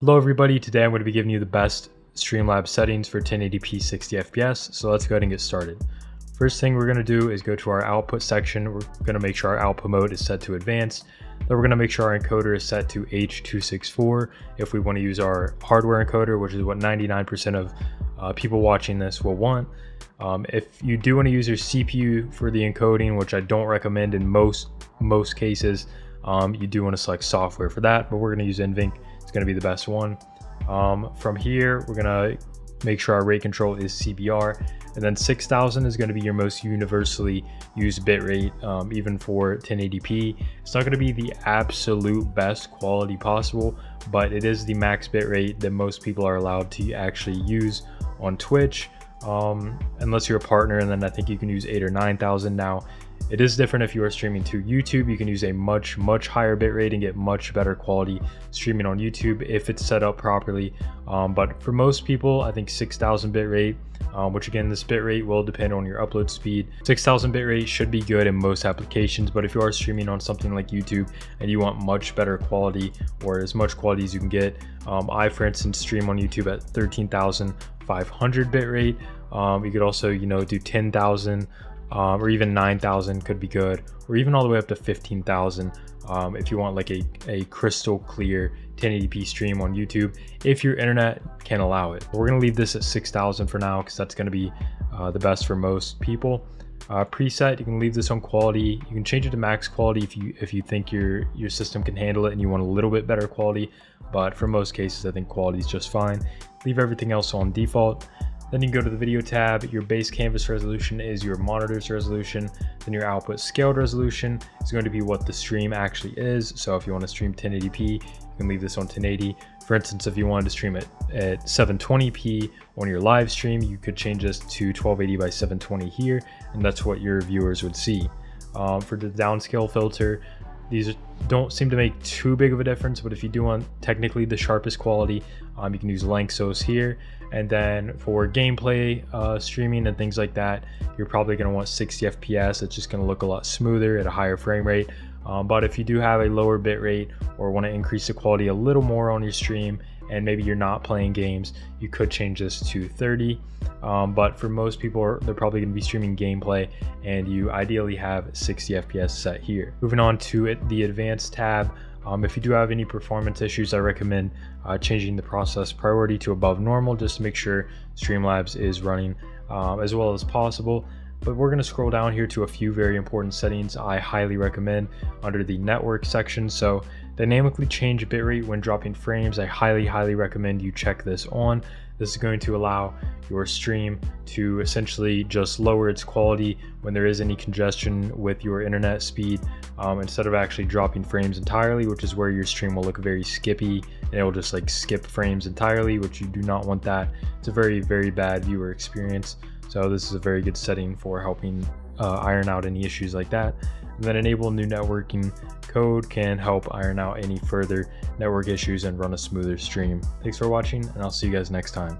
Hello everybody, today I'm going to be giving you the best Streamlabs settings for 1080p 60 FPS, so let's go ahead and get started. First thing we're going to do is go to our output section, we're going to make sure our output mode is set to advanced, then we're going to make sure our encoder is set to H.264 if we want to use our hardware encoder, which is what 99% of uh, people watching this will want. Um, if you do want to use your CPU for the encoding, which I don't recommend in most most cases, um, you do want to select software for that, but we're going to use NVENC it's going to be the best one. Um, from here, we're going to make sure our rate control is CBR. And then 6000 is going to be your most universally used bitrate, um, even for 1080p. It's not going to be the absolute best quality possible, but it is the max bitrate that most people are allowed to actually use on Twitch. Um, unless you're a partner, and then I think you can use 8 or 9000 now. It is different if you are streaming to YouTube. You can use a much, much higher bitrate and get much better quality streaming on YouTube if it's set up properly. Um, but for most people, I think 6000 bitrate, um, which again, this bitrate will depend on your upload speed. 6000 bitrate should be good in most applications, but if you are streaming on something like YouTube and you want much better quality or as much quality as you can get, um, I, for instance, stream on YouTube at 13,500 bitrate. Um, you could also, you know, do 10,000 um, or even 9,000 could be good, or even all the way up to 15,000 um, if you want like a, a crystal clear 1080p stream on YouTube, if your internet can allow it. We're gonna leave this at 6,000 for now because that's gonna be uh, the best for most people. Uh, preset, you can leave this on quality. You can change it to max quality if you if you think your your system can handle it and you want a little bit better quality. But for most cases, I think quality is just fine. Leave everything else on default. Then you go to the video tab, your base canvas resolution is your monitor's resolution, then your output scaled resolution is going to be what the stream actually is. So if you want to stream 1080p, you can leave this on 1080. For instance, if you wanted to stream it at 720p on your live stream, you could change this to 1280 by 720 here, and that's what your viewers would see. Um, for the downscale filter, these don't seem to make too big of a difference, but if you do want technically the sharpest quality, um, you can use Lanczos here. And then for gameplay, uh, streaming and things like that, you're probably going to want 60 FPS. It's just going to look a lot smoother at a higher frame rate. Um, but if you do have a lower bit rate or want to increase the quality a little more on your stream and maybe you're not playing games, you could change this to 30. Um, but for most people, they're probably going to be streaming gameplay and you ideally have 60 FPS set here. Moving on to it, the advanced tab. Um, if you do have any performance issues, I recommend uh, changing the process priority to above normal just to make sure Streamlabs is running uh, as well as possible. But we're going to scroll down here to a few very important settings I highly recommend under the network section. So dynamically change bitrate when dropping frames. I highly, highly recommend you check this on. This is going to allow your stream to essentially just lower its quality when there is any congestion with your internet speed um, instead of actually dropping frames entirely, which is where your stream will look very skippy and it will just like skip frames entirely, which you do not want that. It's a very, very bad viewer experience. So this is a very good setting for helping uh, iron out any issues like that. And then enable new networking code can help iron out any further network issues and run a smoother stream. Thanks for watching and I'll see you guys next time.